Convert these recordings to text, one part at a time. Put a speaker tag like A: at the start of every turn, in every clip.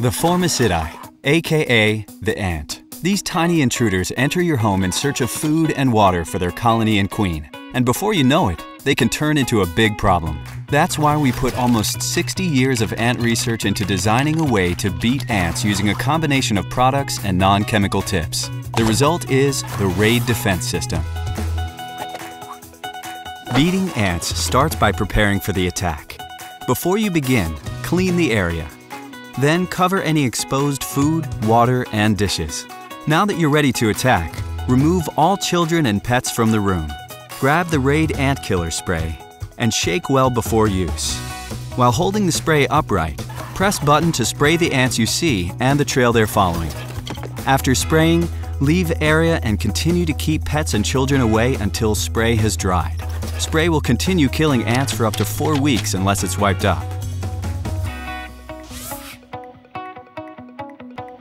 A: The Formicidae, aka the ant. These tiny intruders enter your home in search of food and water for their colony and queen. And before you know it, they can turn into a big problem. That's why we put almost 60 years of ant research into designing a way to beat ants using a combination of products and non-chemical tips. The result is the Raid Defense System. Beating ants starts by preparing for the attack. Before you begin, clean the area. Then cover any exposed food, water, and dishes. Now that you're ready to attack, remove all children and pets from the room. Grab the Raid Ant Killer spray and shake well before use. While holding the spray upright, press button to spray the ants you see and the trail they're following. After spraying, leave area and continue to keep pets and children away until spray has dried. Spray will continue killing ants for up to four weeks unless it's wiped up.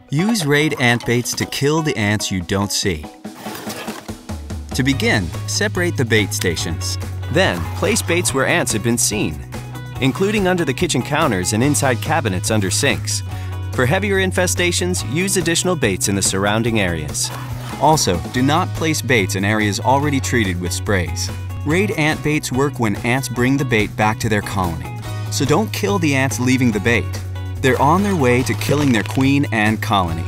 A: Use Raid ant baits to kill the ants you don't see. To begin, separate the bait stations. Then, place baits where ants have been seen, including under the kitchen counters and inside cabinets under sinks. For heavier infestations, use additional baits in the surrounding areas. Also, do not place baits in areas already treated with sprays. Raid ant baits work when ants bring the bait back to their colony. So don't kill the ants leaving the bait. They're on their way to killing their queen and colony.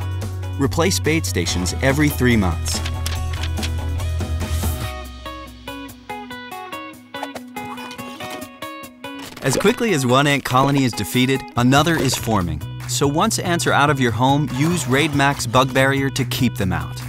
A: Replace bait stations every three months. As quickly as one ant colony is defeated, another is forming. So once ants are out of your home, use Raid Max Bug Barrier to keep them out.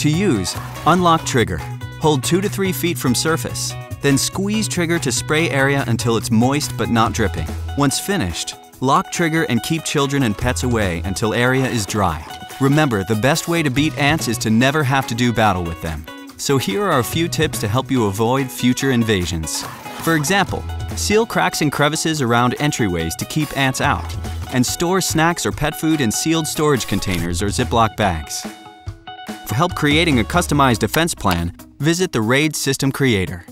A: To use, unlock trigger. Hold 2 to 3 feet from surface. Then squeeze trigger to spray area until it's moist but not dripping. Once finished, lock trigger and keep children and pets away until area is dry. Remember, the best way to beat ants is to never have to do battle with them. So here are a few tips to help you avoid future invasions. For example, seal cracks and crevices around entryways to keep ants out, and store snacks or pet food in sealed storage containers or Ziploc bags. For help creating a customized defense plan, visit the RAID System Creator.